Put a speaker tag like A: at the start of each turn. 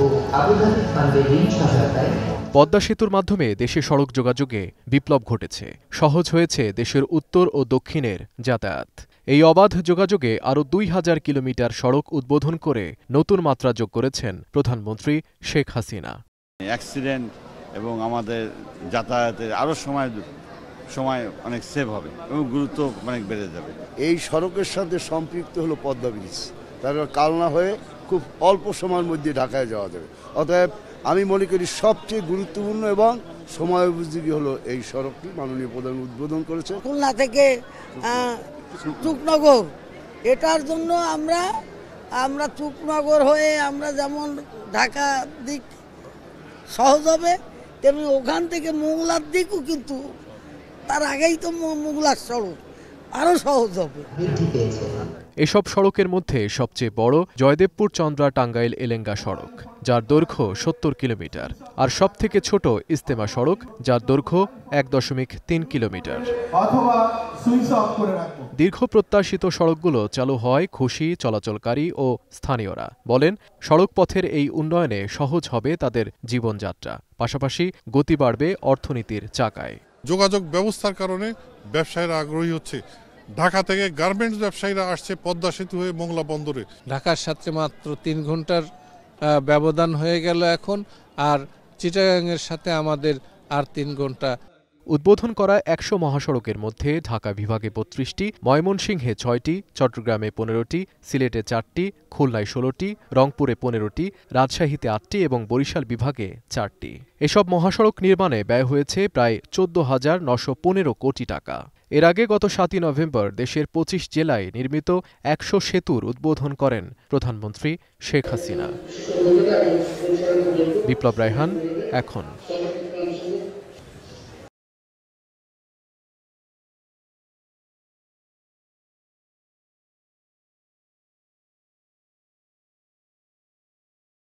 A: ও Abu Dhabi ফান্ডে ঋণ সহায়তায়
B: পদ্মা সেতুর মাধ্যমে দেশে সড়ক যোগাযোগে বিপ্লব ঘটেছে। সহজ হয়েছে দেশের উত্তর ও দক্ষিণের যাতায়াত। এই অবাধ যোগাযোগে আরও দুই হাজার কিলোমিটার সড়ক উদ্বোধন করে নতুন মাত্রা যোগ করেছেন প্রধানমন্ত্রী শেখ হাসিনা।
C: অ্যাক্সিডেন্ট এবং আমাদের যাতায়াতের আরও সময় সময় অনেক সেভ হবে এবং গুরুত্ব অনেক বেড়ে যাবে।
D: এই সড়কের সাথে সম্পৃক্ত হলো পদ্মা ব্রিজ। তারপর কালনা হয়ে খুব অল্প সময়ের মধ্যে ঢাকায় যাওয়া যাবে। অতএব আমি মনে করি সবচেয়ে গুরুত্বপূর্ণ এবং সময় উপযোগী হলো এই সড়কটি মাননীয় প্রধান উদ্বোধন করেছে
E: খুলনা থেকে চুকনগর এটার জন্য আমরা আমরা চুকনগর হয়ে আমরা যেমন ঢাকা দিক সহজ হবে, তেমনি ওখান থেকে মোংলার দিকও কিন্তু তার আগেই তো মোংলার সড়ক। আরও সহজ হবে।
A: বৃদ্ধি পেয়েছে।
B: এসব সড়কের মধ্যে সবচেয়ে বড় জয়দেবপুর চন্দ্রা টাঙ্গাইল এলেঙ্গা সড়ক যার দৈর্ঘ্য সত্তর কিলোমিটার আর সবথেকে ছোট ইস্তেমা সড়ক যার দৈর্ঘ্য এক দশমিক তিন কিলোমিটার।
F: অথবা সুইচ অফ করে রাখব
B: দীর্ঘ প্রত্যাশিত সড়কগুলো চালু হয় খুশি চলাচলকারী ও স্থানীয়রা। বলেন সড়কপথের এই উন্নয়নে সহজ হবে তাদের জীবনযাত্রা। পাশাপাশি গতি বাড়বে অর্থনীতির চাকায়।
G: যোগাযোগ ব্যবস্থার কারণে ব্যবসায়ীরা আগ্রহী হচ্ছে। ঢাকা থেকে গার্মেন্টস ব্যবসায়ীরা আসছে পদ্মা সেতু হয়ে মোংলা বন্দরে।
H: ঢাকার সাথে মাত্র তিন ঘণ্টার ব্যবধান হয়ে গেল এখন আর চিটাগাংয়ের সাথে আমাদের আর তিন ঘণ্টা।
B: উদ্বোধন করা একশো মহাসড়কের মধ্যে ঢাকা বিভাগে বত্রিশটি ময়মনসিংহে ছয়টি চট্টগ্রামে পনেরোটি সিলেটে চারটি খুলনায় ষোলোটি রংপুরে পনেরোটি রাজশাহীতে আটটি এবং বরিশাল বিভাগে চারটি। এসব মহাসড়ক নির্মাণে ব্যয় হয়েছে প্রায় চোদ্দ হাজার নশো পনেরো কোটি টাকা। এর আগে গত সাতই নভেম্বর দেশের পঁচিশ জেলায় নির্মিত একশো সেতুর উদ্বোধন করেন প্রধানমন্ত্রী শেখ হাসিনা। বিপ্লব রায়হান, এখন।